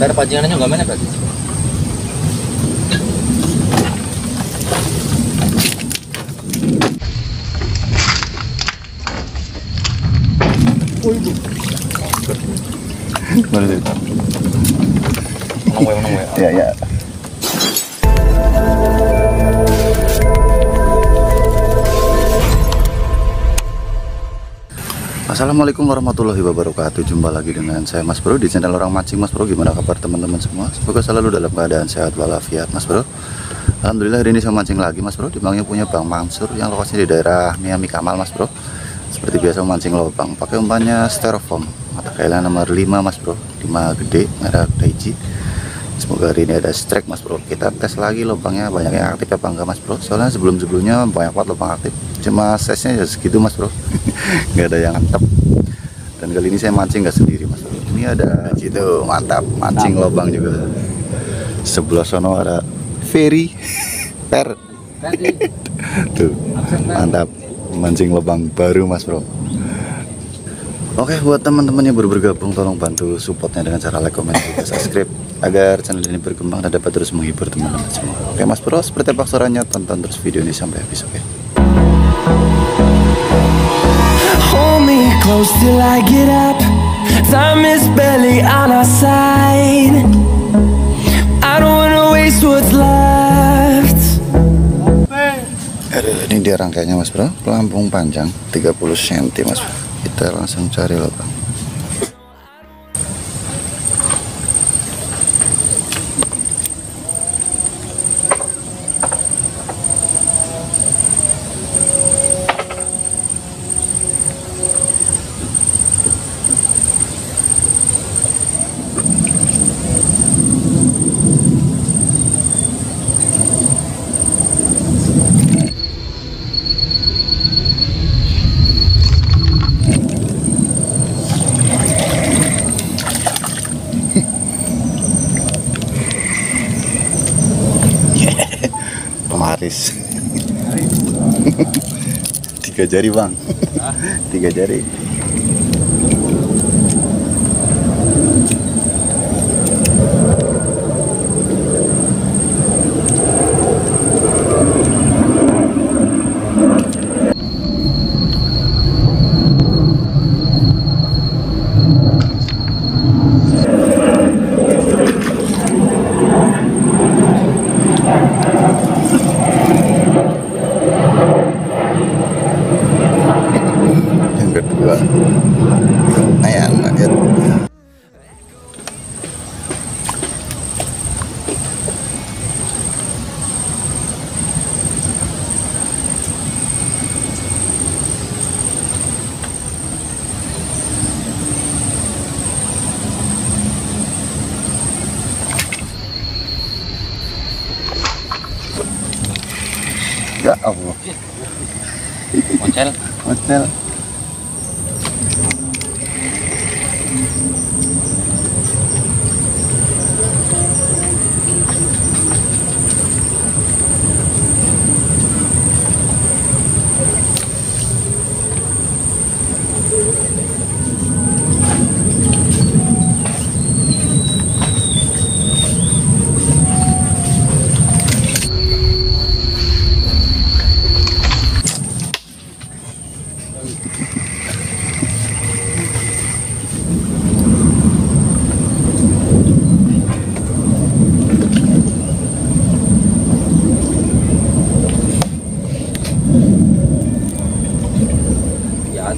Dari pancingannya nggak mana berarti? Mana tadi? Nongwe nongwe. Ya ya. Assalamualaikum warahmatullahi wabarakatuh. Jumpa lagi dengan saya Mas Bro Di channel Orang Mancing. Mas Bro Gimana kabar teman-teman semua? Semoga selalu dalam keadaan sehat walafiat Mas Bro. Alhamdulillah hari ini saya mancing lagi Mas Bro. Di Bangnya punya Bang Mansur Yang lokasinya di daerah Miami Kamal Mas Bro. Seperti biasa mancing lubang Pakai umpannya styrofoam. Mata kailan nomor 5 Mas Bro. 5 gede merek Daichi Semoga hari ini ada strike mas bro. Kita tes lagi lubangnya banyak yang aktif apa enggak mas bro? Soalnya sebelum-sebelumnya banyak banget lubang aktif. Cuma size-nya ya segitu mas bro. Nggak ada yang mantap Dan kali ini saya mancing nggak sendiri mas bro. Ini ada gitu mantap. Mancing lubang juga. Sebelah sono ada Ferry. Per. Tuh mantap. Mancing lubang baru mas bro Oke buat teman-teman yang baru bergabung tolong bantu supportnya dengan cara like, komen, juga subscribe agar channel ini berkembang dan dapat terus menghibur teman-teman semua. Oke Mas Bro, seperti apa keseruannya tonton terus video ini sampai habis oke. Hold me close till I get up. Time is barely on our side. I don't wanna waste what's left. Ada ini dia rangkaiannya Mas Bro, pelampung panjang 30 cm Mas Bro. Kita langsung cari lubang. Pemaris. Tiga jari bang. Tiga jari. Ya Allah, Moncel. hotel.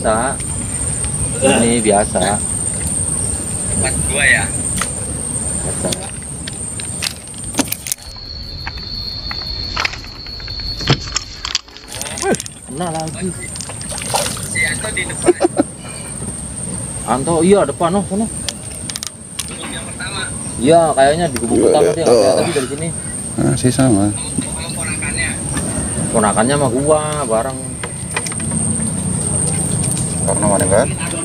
Biasa. Ini biasa. Pas dua ya. Biasa. Kena lagi. Si Anto di depan Anto, iya depan oh, sana. gubuk yang pertama Iya, kayaknya di gubuk Iya, pertama lihat dia tuh. nggak tadi dari sini. Masih sama. sama ponakannya. Ponakannya sama gua bareng. Karena mana kan?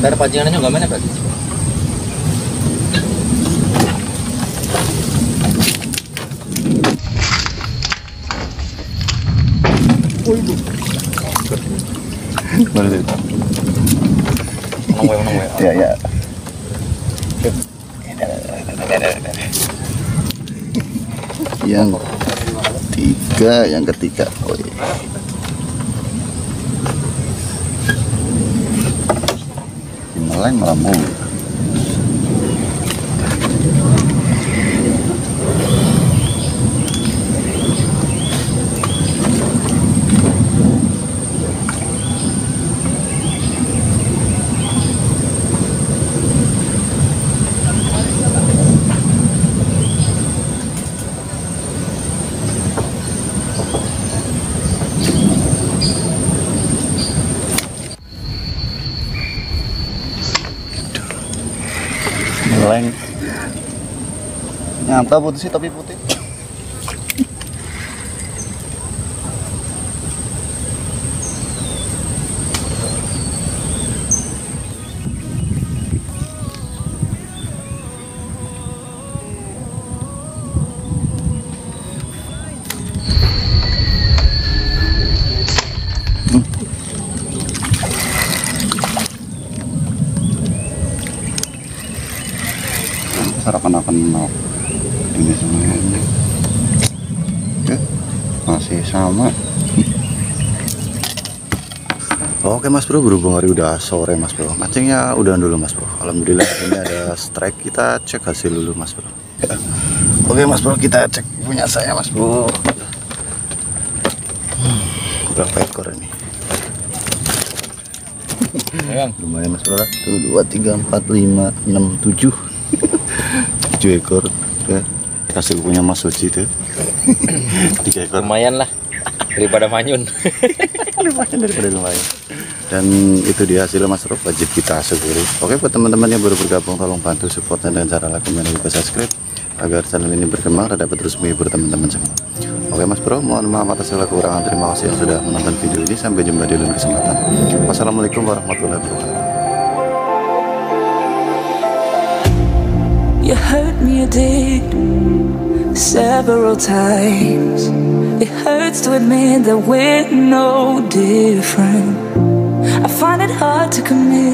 Dari pancingannya nggak mana Pak? Sih? Menang wae, menang wae. ya ya yang tiga yang ketiga oh iya. Meleng melambung meleng nyata putih sih tapi putih sarapan akan menok ini semuanya. Oke, masih sama. Oke mas bro berhubung hari udah sore mas bro. Mancingnya udah dulu mas bro. Alhamdulillah ini ada strike. Kita cek hasil dulu mas bro. Ya. Oke mas bro kita cek punya saya mas bro. Hmm, berapa ekor ini? Yang lumayan mas bro. Tuh dua tiga empat lima enam tujuh tujuh ekor ya. Hasil punya mas Soji tuh tiga ekor. Lumayan lah daripada manyun. lumayan daripada lumayan dan itu dia hasilnya mas Rob. Wajib kita syukuri. Oke buat teman-teman yang baru bergabung tolong bantu supportnya dengan cara like komen dan juga subscribe agar channel ini berkembang dan dapat terus menghibur teman-teman semua. Oke mas bro mohon maaf atas segala kekurangan. Terima kasih yang sudah menonton video ini. Sampai jumpa di lain kesempatan. Wassalamualaikum warahmatullahi wabarakatuh You hurt me, you did several times. It hurts to admit that we're no different. I find it hard to commit.